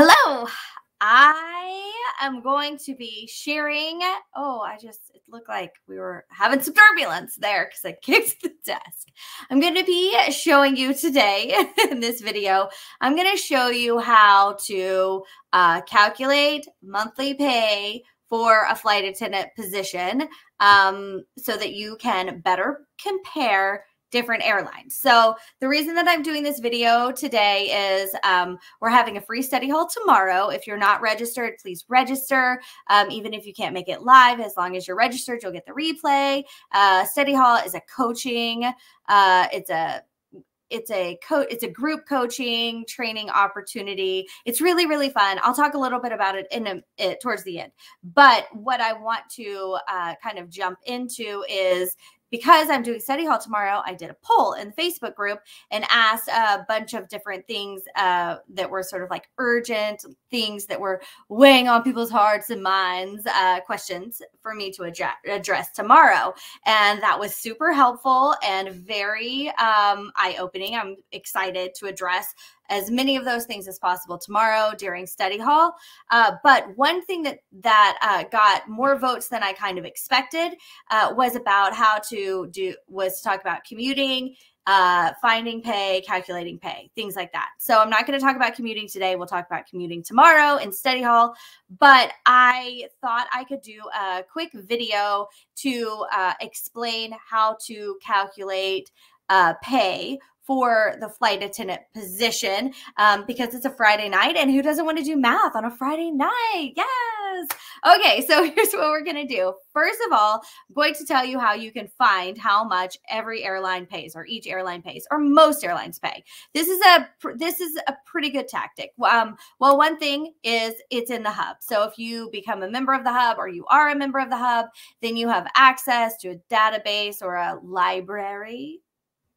Hello. I am going to be sharing. Oh, I just it looked like we were having some turbulence there because I kicked the desk. I'm going to be showing you today in this video. I'm going to show you how to uh, calculate monthly pay for a flight attendant position um, so that you can better compare different airlines. So the reason that I'm doing this video today is um, we're having a free study hall tomorrow. If you're not registered, please register. Um, even if you can't make it live, as long as you're registered, you'll get the replay. Uh, study hall is a coaching. Uh, it's a it's a co- it's a group coaching training opportunity it's really really fun i'll talk a little bit about it in a, it, towards the end but what i want to uh, kind of jump into is because I'm doing study hall tomorrow, I did a poll in the Facebook group and asked a bunch of different things uh, that were sort of like urgent things that were weighing on people's hearts and minds, uh, questions for me to address, address tomorrow. And that was super helpful and very um, eye opening. I'm excited to address as many of those things as possible tomorrow during study hall. Uh, but one thing that that uh, got more votes than I kind of expected uh, was about how to do was to talk about commuting. Uh, finding pay, calculating pay, things like that. So I'm not going to talk about commuting today. We'll talk about commuting tomorrow in study hall. But I thought I could do a quick video to uh, explain how to calculate uh, pay for the flight attendant position um, because it's a Friday night. And who doesn't want to do math on a Friday night? Yes. Okay, so here's what we're going to do. First of all, I'm going to tell you how you can find how much every airline pays or each airline pays or most airlines pay. This is a this is a pretty good tactic. Um, well, one thing is it's in the hub. So if you become a member of the hub or you are a member of the hub, then you have access to a database or a library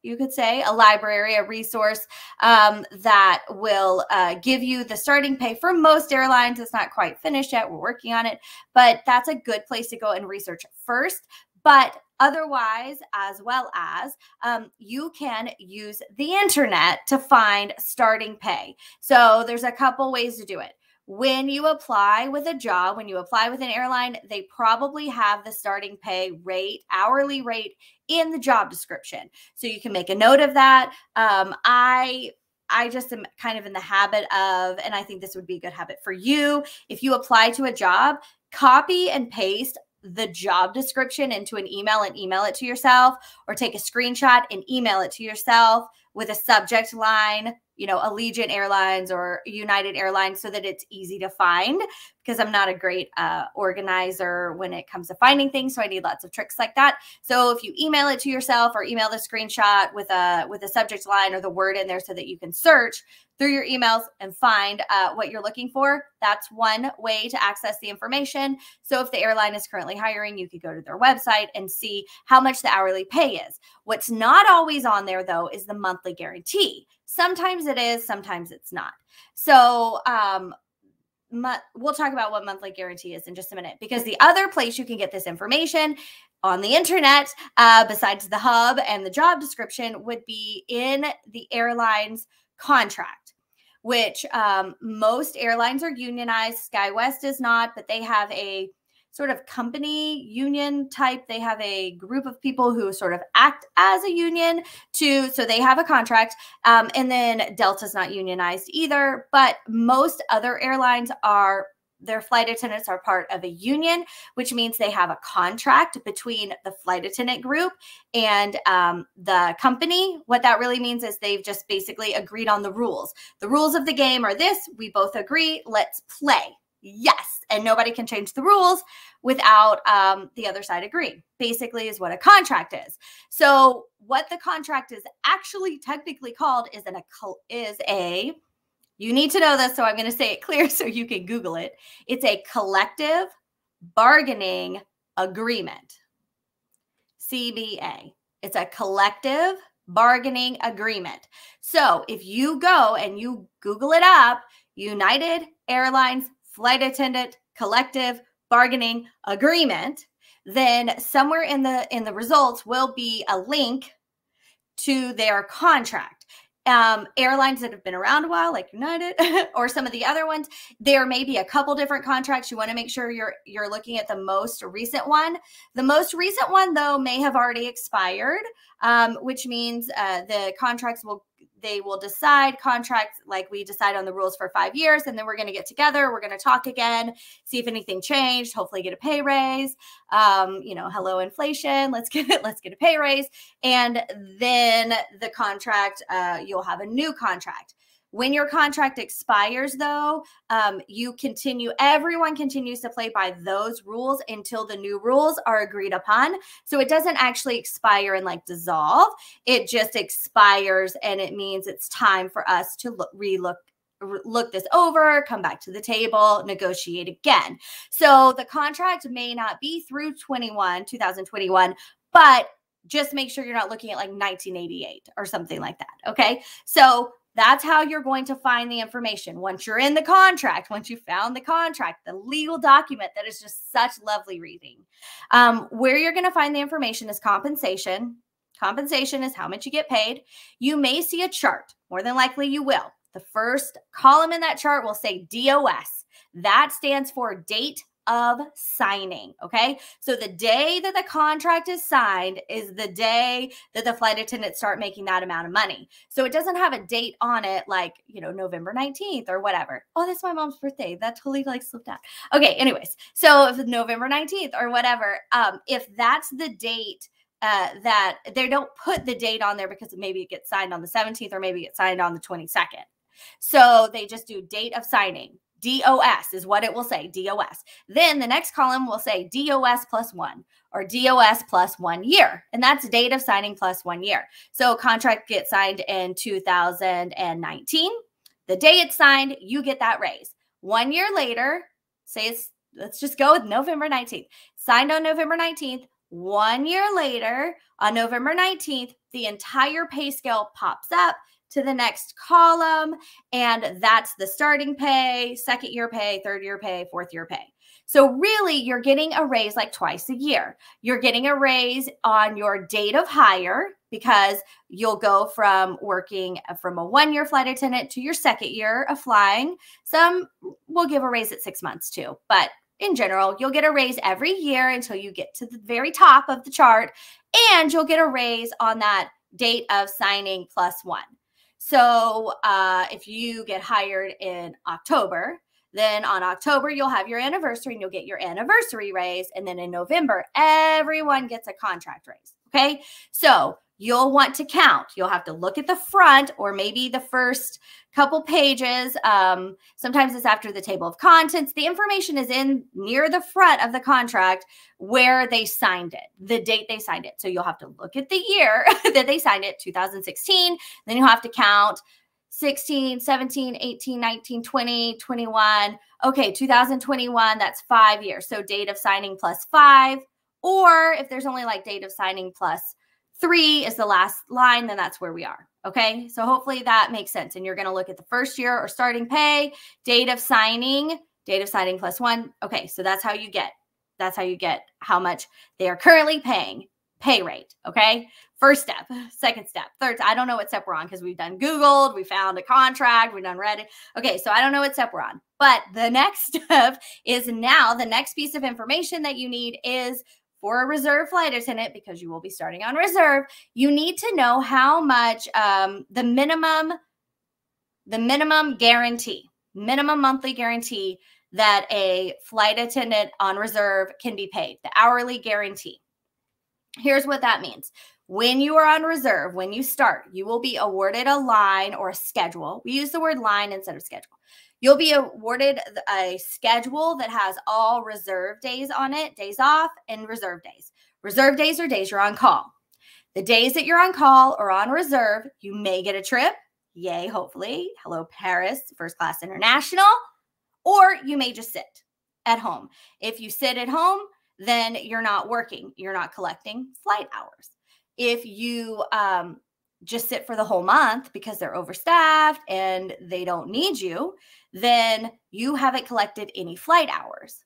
you could say, a library, a resource um, that will uh, give you the starting pay for most airlines. It's not quite finished yet. We're working on it, but that's a good place to go and research first. But otherwise, as well as um, you can use the internet to find starting pay. So there's a couple ways to do it when you apply with a job, when you apply with an airline, they probably have the starting pay rate, hourly rate in the job description. So you can make a note of that. Um, I I just am kind of in the habit of, and I think this would be a good habit for you. If you apply to a job, copy and paste the job description into an email and email it to yourself, or take a screenshot and email it to yourself with a subject line you know, Allegiant Airlines or United Airlines so that it's easy to find because I'm not a great uh, organizer when it comes to finding things. So I need lots of tricks like that. So if you email it to yourself or email the screenshot with a with a subject line or the word in there so that you can search through your emails and find uh, what you're looking for, that's one way to access the information. So if the airline is currently hiring, you could go to their website and see how much the hourly pay is. What's not always on there though is the monthly guarantee. Sometimes it is, sometimes it's not. So, um, we'll talk about what monthly guarantee is in just a minute because the other place you can get this information on the internet, uh, besides the hub and the job description, would be in the airline's contract, which um, most airlines are unionized. SkyWest is not, but they have a sort of company union type. They have a group of people who sort of act as a union to, so they have a contract. Um, and then Delta's not unionized either, but most other airlines are their flight attendants are part of a union, which means they have a contract between the flight attendant group and um, the company. What that really means is they've just basically agreed on the rules. The rules of the game are this we both agree, let's play. Yes. And nobody can change the rules without um, the other side agreeing, basically, is what a contract is. So, what the contract is actually technically called is an is a you need to know this, so I'm going to say it clear so you can Google it. It's a collective bargaining agreement. CBA. It's a collective bargaining agreement. So if you go and you Google it up, United Airlines flight attendant collective bargaining agreement, then somewhere in the in the results will be a link to their contract. Um, airlines that have been around a while, like United or some of the other ones, there may be a couple different contracts. You want to make sure you're you're looking at the most recent one. The most recent one, though, may have already expired, um, which means uh, the contracts will they will decide contracts like we decide on the rules for five years and then we're going to get together we're going to talk again see if anything changed hopefully get a pay raise um, you know hello inflation let's get it let's get a pay raise and then the contract uh, you'll have a new contract when your contract expires, though, um, you continue, everyone continues to play by those rules until the new rules are agreed upon. So it doesn't actually expire and like dissolve, it just expires and it means it's time for us to look, relook look this over, come back to the table, negotiate again. So the contract may not be through 21, 2021, but just make sure you're not looking at like 1988 or something like that. Okay. So that's how you're going to find the information. Once you're in the contract, once you found the contract, the legal document that is just such lovely reading. Um, where you're going to find the information is compensation. Compensation is how much you get paid. You may see a chart, more than likely, you will. The first column in that chart will say DOS. That stands for date of signing. Okay. So the day that the contract is signed is the day that the flight attendants start making that amount of money. So it doesn't have a date on it like, you know, November 19th or whatever. Oh, that's my mom's birthday. That totally like slipped out. Okay. Anyways, so if November 19th or whatever, um, if that's the date uh, that they don't put the date on there because maybe it gets signed on the 17th or maybe it gets signed on the 22nd. So they just do date of signing. DOS is what it will say, DOS. Then the next column will say DOS plus one or DOS plus one year. And that's date of signing plus one year. So contract gets signed in 2019. The day it's signed, you get that raise. One year later, say it's, let's just go with November 19th. Signed on November 19th. One year later, on November 19th, the entire pay scale pops up to the next column. And that's the starting pay, second year pay, third year pay, fourth year pay. So, really, you're getting a raise like twice a year. You're getting a raise on your date of hire because you'll go from working from a one year flight attendant to your second year of flying. Some will give a raise at six months too, but in general, you'll get a raise every year until you get to the very top of the chart, and you'll get a raise on that date of signing plus one. So uh, if you get hired in October, then on October, you'll have your anniversary and you'll get your anniversary raise. And then in November, everyone gets a contract raise. Okay. So you'll want to count. You'll have to look at the front or maybe the first couple pages. Um, sometimes it's after the table of contents. The information is in near the front of the contract where they signed it, the date they signed it. So you'll have to look at the year that they signed it, 2016. Then you'll have to count 16, 17, 18, 19, 20, 21. Okay, 2021, that's five years. So date of signing plus five. Or if there's only like date of signing plus Three is the last line, then that's where we are. Okay. So hopefully that makes sense. And you're going to look at the first year or starting pay, date of signing, date of signing plus one. Okay. So that's how you get, that's how you get how much they are currently paying pay rate. Okay. First step, second step, third. I don't know what step we're on because we've done Googled, we found a contract, we've done Reddit. Okay. So I don't know what step we're on. But the next step is now the next piece of information that you need is for a reserve flight attendant, because you will be starting on reserve, you need to know how much um, the minimum, the minimum guarantee, minimum monthly guarantee that a flight attendant on reserve can be paid, the hourly guarantee. Here's what that means. When you are on reserve, when you start, you will be awarded a line or a schedule. We use the word line instead of schedule. You'll be awarded a schedule that has all reserve days on it, days off, and reserve days. Reserve days are days you're on call. The days that you're on call or on reserve, you may get a trip. Yay, hopefully. Hello, Paris, first class international. Or you may just sit at home. If you sit at home, then you're not working, you're not collecting flight hours. If you um, just sit for the whole month because they're overstaffed and they don't need you, then you haven't collected any flight hours.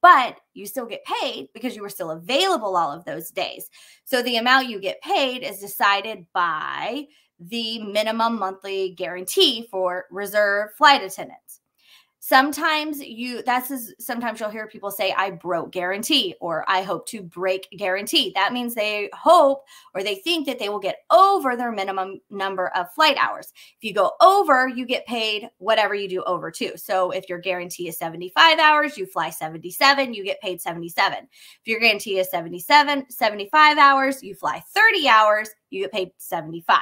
But you still get paid because you were still available all of those days. So the amount you get paid is decided by the minimum monthly guarantee for reserve flight attendants. Sometimes you that's is sometimes you'll hear people say I broke guarantee or I hope to break guarantee. That means they hope or they think that they will get over their minimum number of flight hours. If you go over, you get paid whatever you do over too. So if your guarantee is 75 hours, you fly 77, you get paid 77. If your guarantee is 77, 75 hours, you fly 30 hours, you get paid 75.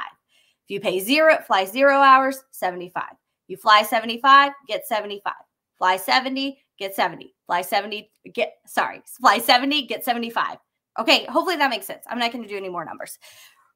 If you pay zero, fly zero hours, 75. You fly 75, get 75. Fly 70, get 70. Fly 70, get, sorry, fly 70, get 75. Okay, hopefully that makes sense. I'm not going to do any more numbers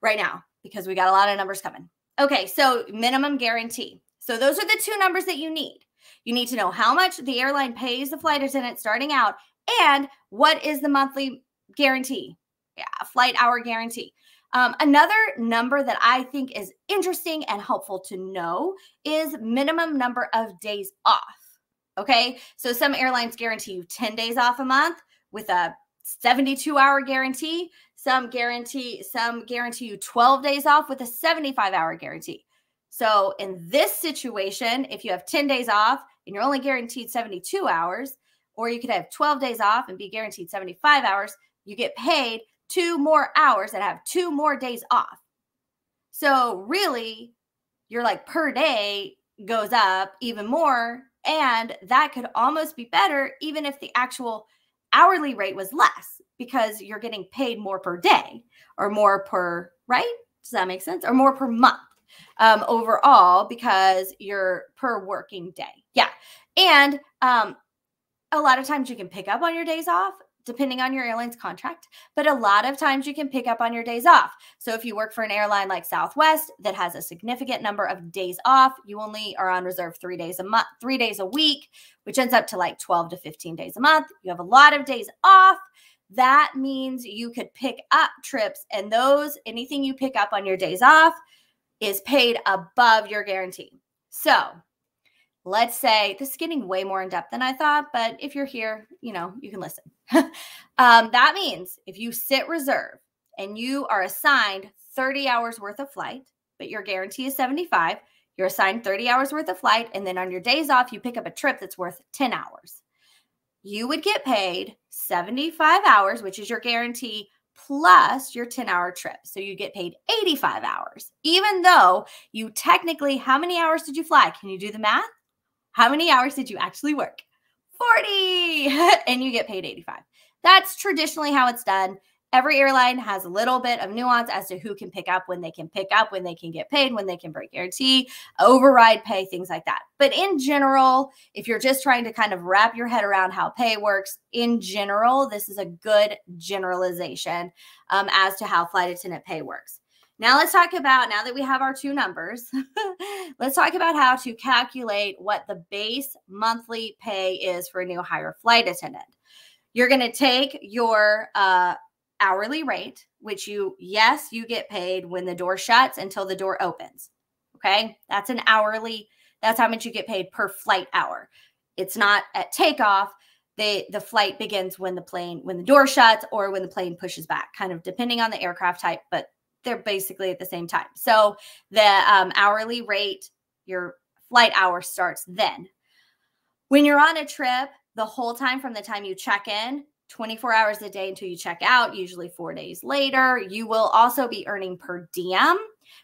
right now because we got a lot of numbers coming. Okay, so minimum guarantee. So those are the two numbers that you need. You need to know how much the airline pays the flight attendant starting out and what is the monthly guarantee. Yeah, flight hour guarantee. Um, another number that I think is interesting and helpful to know is minimum number of days off. Okay. So some airlines guarantee you 10 days off a month with a 72 hour guarantee. Some guarantee, some guarantee you 12 days off with a 75 hour guarantee. So in this situation, if you have 10 days off and you're only guaranteed 72 hours, or you could have 12 days off and be guaranteed 75 hours, you get paid two more hours and have two more days off. So really, you're like per day goes up even more. And that could almost be better, even if the actual hourly rate was less, because you're getting paid more per day or more per, right? Does that make sense? Or more per month um, overall, because you're per working day. Yeah. And um, a lot of times you can pick up on your days off depending on your airline's contract, but a lot of times you can pick up on your days off. So if you work for an airline like Southwest that has a significant number of days off, you only are on reserve 3 days a month, 3 days a week, which ends up to like 12 to 15 days a month. You have a lot of days off. That means you could pick up trips and those anything you pick up on your days off is paid above your guarantee. So, let's say this is getting way more in depth than I thought, but if you're here, you know, you can listen. um, that means if you sit reserve and you are assigned 30 hours worth of flight, but your guarantee is 75, you're assigned 30 hours worth of flight, and then on your days off, you pick up a trip that's worth 10 hours. You would get paid 75 hours, which is your guarantee, plus your 10 hour trip. So you get paid 85 hours, even though you technically, how many hours did you fly? Can you do the math? How many hours did you actually work? 40 and you get paid 85. That's traditionally how it's done. Every airline has a little bit of nuance as to who can pick up, when they can pick up, when they can get paid, when they can break guarantee, override pay, things like that. But in general, if you're just trying to kind of wrap your head around how pay works, in general, this is a good generalization um, as to how flight attendant pay works. Now let's talk about, now that we have our two numbers, let's talk about how to calculate what the base monthly pay is for a new hire flight attendant. You're going to take your uh, hourly rate, which you, yes, you get paid when the door shuts until the door opens. Okay. That's an hourly, that's how much you get paid per flight hour. It's not at takeoff. They, the flight begins when the plane when the door shuts or when the plane pushes back kind of depending on the aircraft type but they're basically at the same time. So the um, hourly rate, your flight hour starts then. When you're on a trip, the whole time from the time you check in, 24 hours a day until you check out, usually four days later, you will also be earning per diem,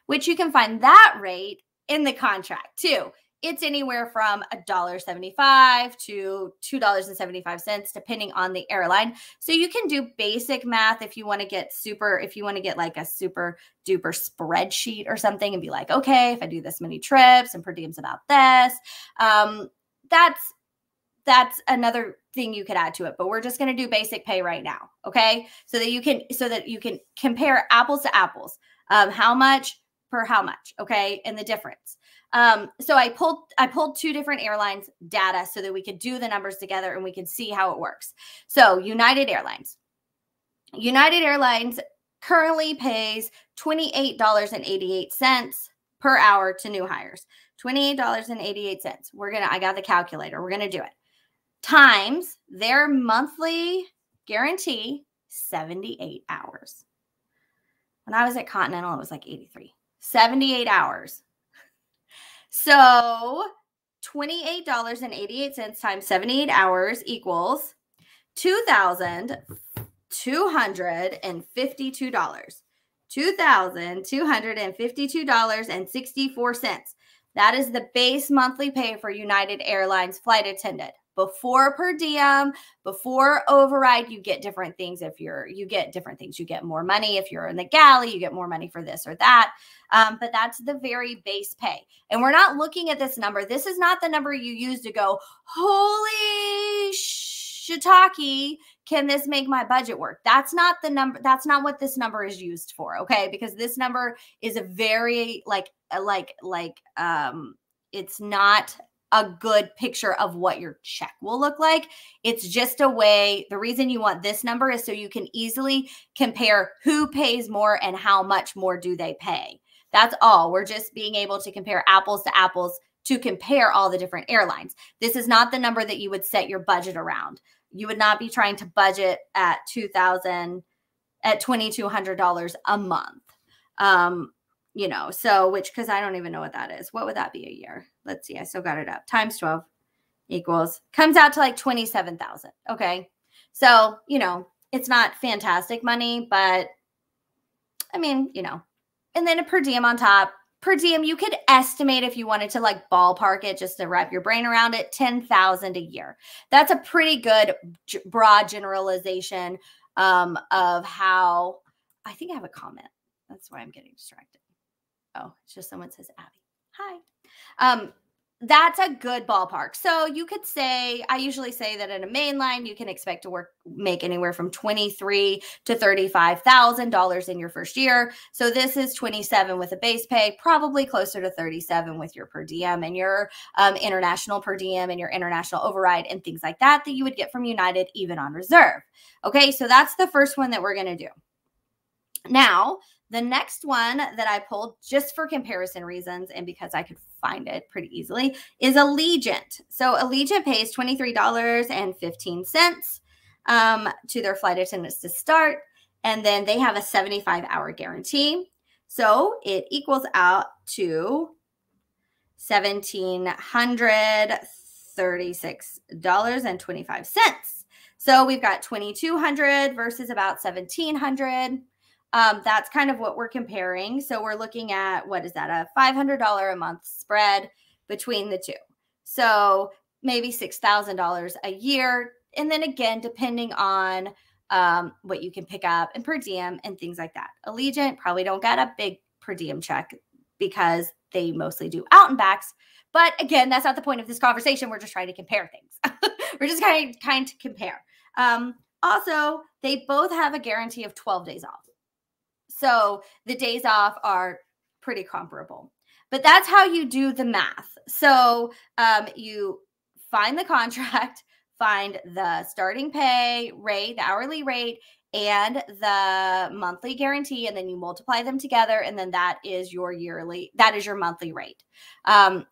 which you can find that rate in the contract too it's anywhere from $1.75 to $2.75 depending on the airline. So you can do basic math if you want to get super if you want to get like a super duper spreadsheet or something and be like okay if i do this many trips and per diems about this um, that's that's another thing you could add to it but we're just going to do basic pay right now okay? So that you can so that you can compare apples to apples um, how much per how much okay and the difference um, so I pulled I pulled two different airlines data so that we could do the numbers together and we could see how it works. So United Airlines. United Airlines currently pays $28.88 per hour to new hires. $28.88. We're going to I got the calculator. We're going to do it. Times their monthly guarantee 78 hours. When I was at Continental it was like 83. 78 hours. So $28.88 times 78 hours equals $2,252. $2,252.64. That is the base monthly pay for United Airlines flight attendant before per diem, before override, you get different things. If you're, you get different things. You get more money. If you're in the galley, you get more money for this or that. Um, but that's the very base pay. And we're not looking at this number. This is not the number you use to go, holy shiitake, can this make my budget work? That's not the number. That's not what this number is used for. Okay. Because this number is a very like, like, like, um, it's not a good picture of what your check will look like. It's just a way, the reason you want this number is so you can easily compare who pays more and how much more do they pay. That's all. We're just being able to compare apples to apples to compare all the different airlines. This is not the number that you would set your budget around. You would not be trying to budget at 2000 at $2200 a month. Um you know, so which because I don't even know what that is. What would that be a year? Let's see. I still got it up. Times 12 equals comes out to like 27,000. Okay. So, you know, it's not fantastic money, but I mean, you know, and then a per diem on top. Per diem, you could estimate if you wanted to like ballpark it just to wrap your brain around it, 10,000 a year. That's a pretty good broad generalization um, of how I think I have a comment. That's why I'm getting distracted. Oh, it's just someone says Abbie. Hi. Um, that's a good ballpark. So you could say, I usually say that in a mainline, you can expect to work make anywhere from twenty three to thirty five thousand dollars in your first year. So this is twenty seven with a base pay, probably closer to thirty seven with your per diem and your um, international per diem and your international override and things like that that you would get from United even on reserve. Okay, so that's the first one that we're gonna do. Now, the next one that I pulled just for comparison reasons and because I could find it pretty easily is Allegiant. So Allegiant pays $23.15 um, to their flight attendants to start. And then they have a 75 hour guarantee. So it equals out to $1,736.25. So we've got 2200 versus about 1700 um, that's kind of what we're comparing. So we're looking at what is that a $500 a month spread between the two. So maybe $6,000 a year. And then again, depending on um, what you can pick up and per diem and things like that. Allegiant probably don't get a big per diem check because they mostly do out and backs. But again, that's not the point of this conversation. We're just trying to compare things. We're just kind of kind to compare. Um, also, they both have a guarantee of 12 days off. So the days off are pretty comparable. But that's how you do the math. So um, you find the contract, find the starting pay rate, the hourly rate, and the monthly guarantee, and then you multiply them together, and then that is your yearly, that is your monthly rate. Um,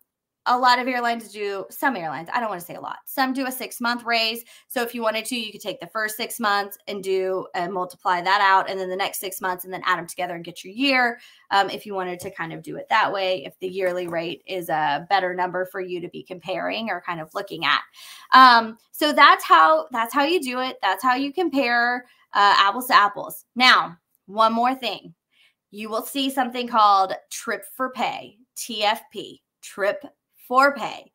a lot of airlines do some airlines i don't want to say a lot some do a six month raise so if you wanted to you could take the first six months and do and multiply that out and then the next six months and then add them together and get your year um, if you wanted to kind of do it that way if the yearly rate is a better number for you to be comparing or kind of looking at. Um, so that's how that's how you do it that's how you compare uh, apples to apples. Now one more thing. You will see something called trip for pay tfp trip for pay.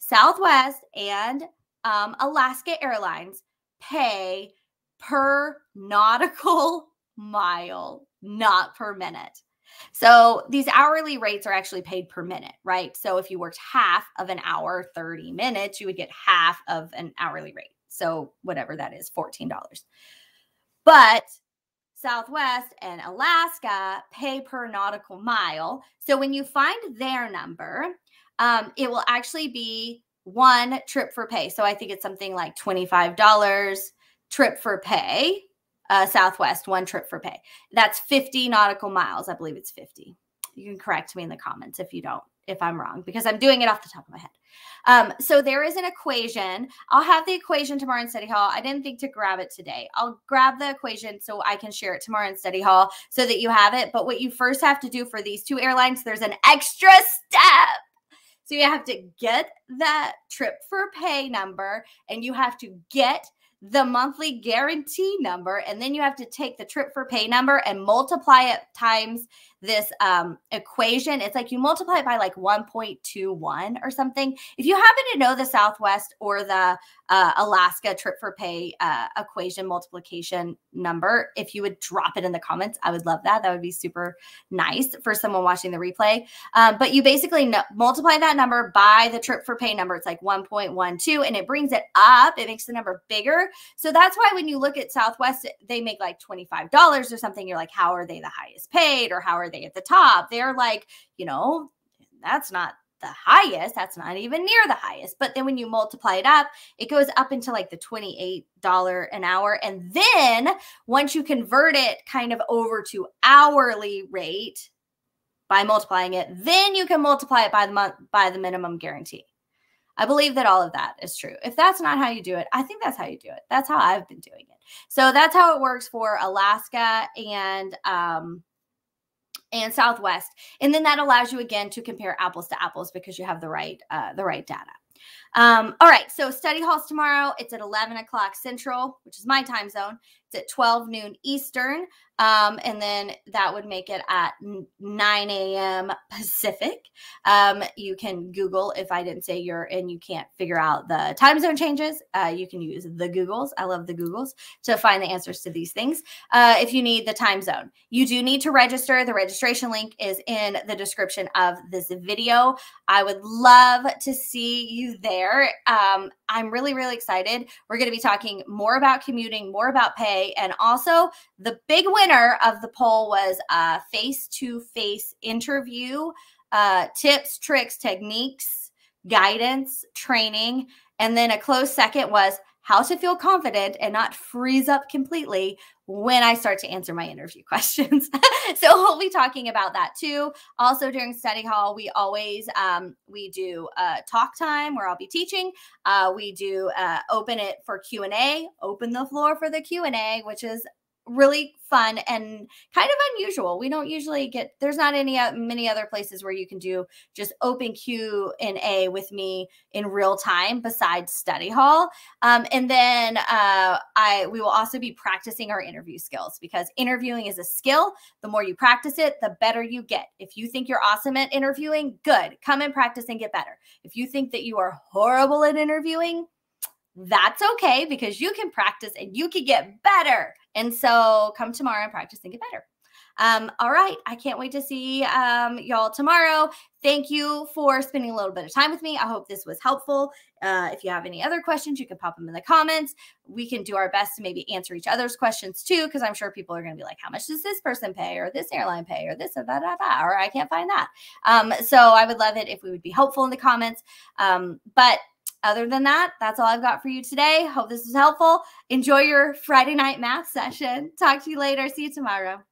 Southwest and um, Alaska Airlines pay per nautical mile, not per minute. So these hourly rates are actually paid per minute, right? So if you worked half of an hour, 30 minutes, you would get half of an hourly rate. So whatever that is, $14. But Southwest and Alaska pay per nautical mile. So when you find their number, um, it will actually be one trip for pay. So I think it's something like $25 trip for pay, uh, Southwest, one trip for pay. That's 50 nautical miles. I believe it's 50. You can correct me in the comments if you don't, if I'm wrong, because I'm doing it off the top of my head. Um, so there is an equation. I'll have the equation tomorrow in study hall. I didn't think to grab it today. I'll grab the equation so I can share it tomorrow in study hall so that you have it. But what you first have to do for these two airlines, there's an extra step. So you have to get that trip for pay number and you have to get the monthly guarantee number and then you have to take the trip for pay number and multiply it times this um, equation. It's like you multiply it by like 1.21 or something. If you happen to know the Southwest or the uh, Alaska trip for pay uh, equation multiplication number, if you would drop it in the comments, I would love that. That would be super nice for someone watching the replay. Um, but you basically multiply that number by the trip for pay number. It's like 1.12 and it brings it up. It makes the number bigger. So that's why when you look at Southwest, they make like $25 or something. You're like, how are they the highest paid or how are they at the top? They're like, you know, that's not the highest. That's not even near the highest. But then when you multiply it up, it goes up into like the $28 an hour. And then once you convert it kind of over to hourly rate by multiplying it, then you can multiply it by the month by the minimum guarantee. I believe that all of that is true. If that's not how you do it, I think that's how you do it. That's how I've been doing it. So that's how it works for Alaska and um, and Southwest. And then that allows you again to compare apples to apples because you have the right uh, the right data. Um, all right, so study halls tomorrow. It's at 11 o'clock Central, which is my time zone. At 12 noon Eastern. Um, and then that would make it at 9 a.m. Pacific. Um, you can Google if I didn't say you're and you can't figure out the time zone changes. Uh, you can use the Googles. I love the Googles to find the answers to these things. Uh, if you need the time zone, you do need to register. The registration link is in the description of this video. I would love to see you there. Um, I'm really, really excited. We're going to be talking more about commuting, more about pay, and also the big winner of the poll was a face to face interview uh, tips, tricks, techniques, guidance, training. And then a close second was how to feel confident and not freeze up completely when I start to answer my interview questions. so we'll be talking about that too. Also during study hall, we always um, we do uh, talk time where I'll be teaching. Uh, we do uh, open it for Q and A, open the floor for the Q and A, which is really fun and kind of unusual. We don't usually get there's not any uh, many other places where you can do just open Q and A with me in real time besides study hall. Um, and then uh, I we will also be practicing our interview skills because interviewing is a skill. The more you practice it, the better you get. If you think you're awesome at interviewing, good. Come and practice and get better. If you think that you are horrible at interviewing, that's okay because you can practice and you can get better. And so come tomorrow and practice and get better. Um, all right. I can't wait to see um, y'all tomorrow. Thank you for spending a little bit of time with me. I hope this was helpful. Uh, if you have any other questions, you can pop them in the comments. We can do our best to maybe answer each other's questions too, because I'm sure people are going to be like, how much does this person pay, or this airline pay, or this, or that, that, that, or I can't find that. Um, so I would love it if we would be helpful in the comments. Um, but other than that, that's all I've got for you today. Hope this was helpful. Enjoy your Friday night math session. Talk to you later. See you tomorrow.